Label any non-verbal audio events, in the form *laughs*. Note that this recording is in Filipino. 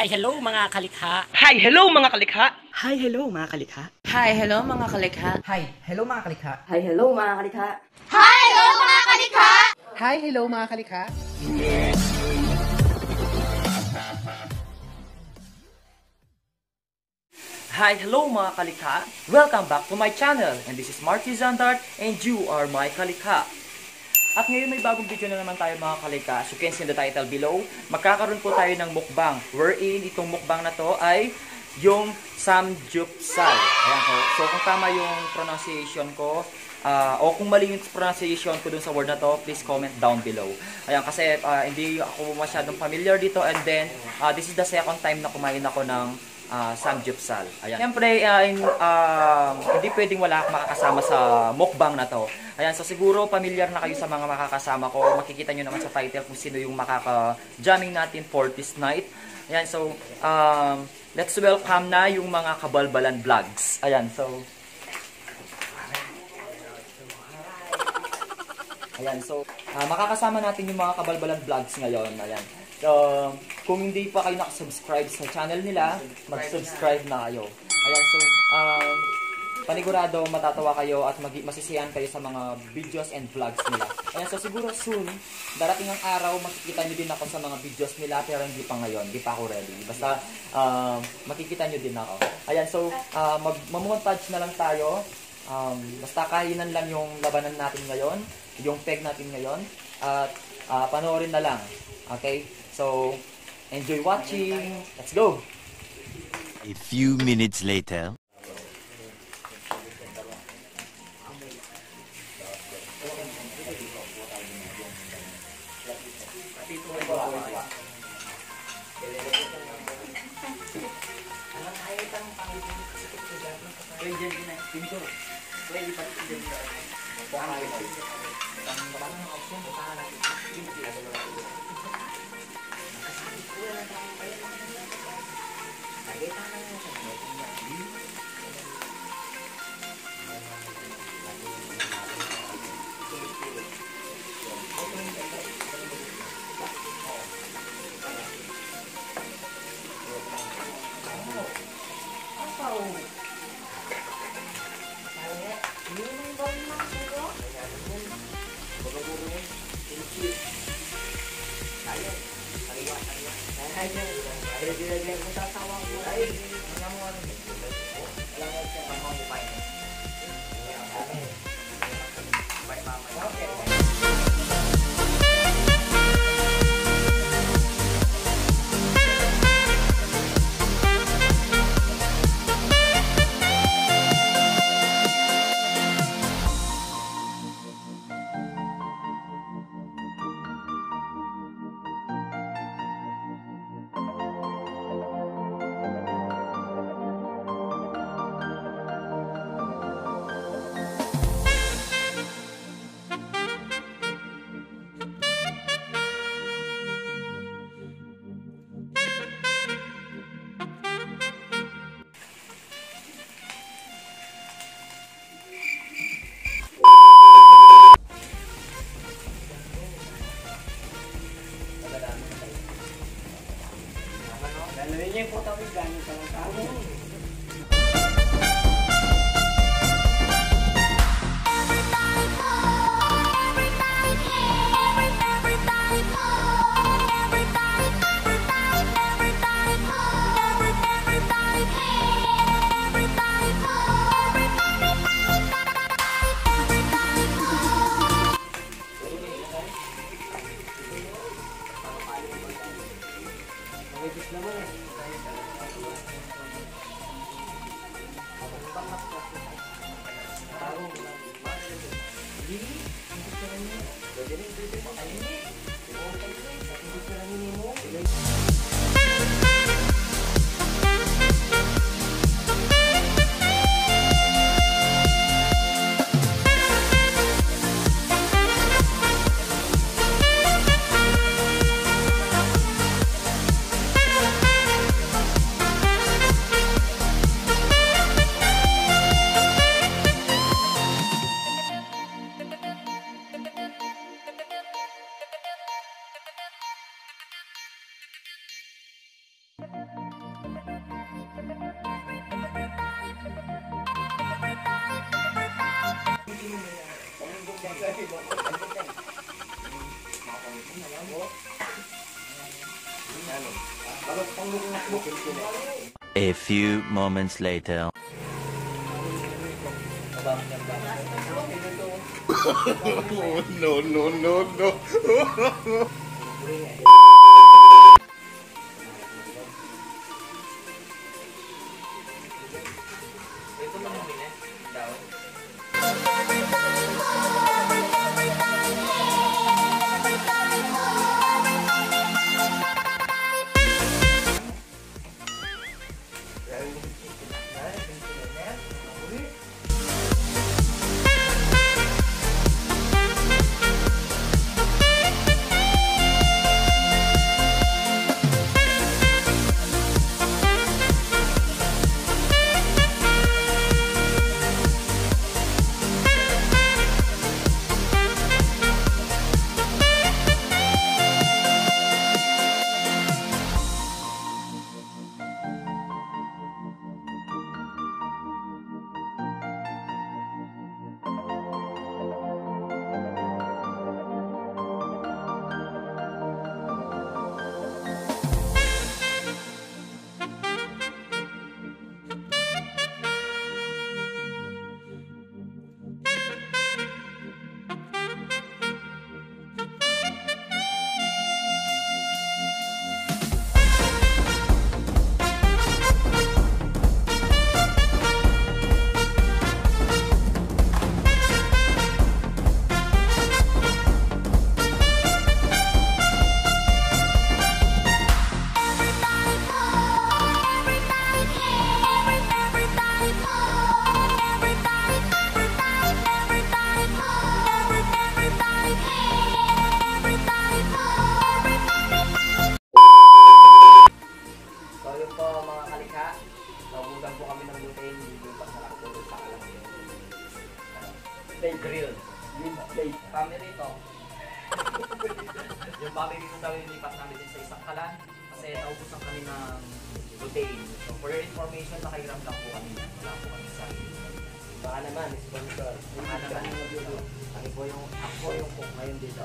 Hi, hello mga kalikha. Hi, hello mga kalikha! Hi, hello mga kalikha. Hi, hello mga kalikha. Hi, hello mga kalikha. Hi, hello mga kalikha. Hi, hello mga kalikha. Hi, hello mga kalikha! Welcome back to my channel and this is Marty Zandart and you are my kalikha. At ngayon may bagong video na naman tayo mga kalikha. As you can see in the title below, magkakaroon po tayo ng mukbang wherein itong mukbang na to ay yung Samgyupsal. Ayan ko. So kung tama yung pronunciation ko, ah, o kung mali yung pronunciation ko dun sa word na to, please comment down below. Ayan, kasi ah, hindi ako masyadong familiar dito and then ah, this is the second time na kumain ako ng uh, samgyupsal. Ayan. Siyempre, uh, in, um, hindi pwedeng wala makakasama sa mukbang na to. Ayan, so siguro familiar na kayo sa mga makakasama ko. Makikita nyo naman sa title kung sino yung makaka-jamming natin for this night. Ayan, so um, let's welcome na yung mga kabalbalan vlogs. Ayan, so Ayan, so ah, makakasama natin yung mga kabalbalan vlogs ngayon. Ayan. So, kung hindi pa kayo nakasubscribe sa channel nila, mag-subscribe na kayo. Ayan, so um, panigurado matatawa kayo at mag masisiyahan kayo sa mga videos and vlogs nila. Ayan, so siguro soon, darating ang araw, makikita nyo din ako sa mga videos nila, pero hindi pa ngayon, hindi pa ako ready. Basta, um, makikita nyo din ako. Ayan, so, uh, mag mamontage na lang tayo. Um, basta kainan lang yung labanan natin ngayon, yung peg natin ngayon, at uh, panoorin na lang. Okay? So, enjoy watching. Let's go! A few minutes later. Ow. po tawid ganyan ka lang. getting bigger. A few moments later. *laughs* no, no, no, no. *laughs* ko daw lilipat namin din sa isang kalan kasi naubusan kami ng lutein. So for your information, nakahiram lang po kami. Wala po kami sa Baka naman, sponsor. Baka naman, kami po yung, ako yung cook ngayon dito.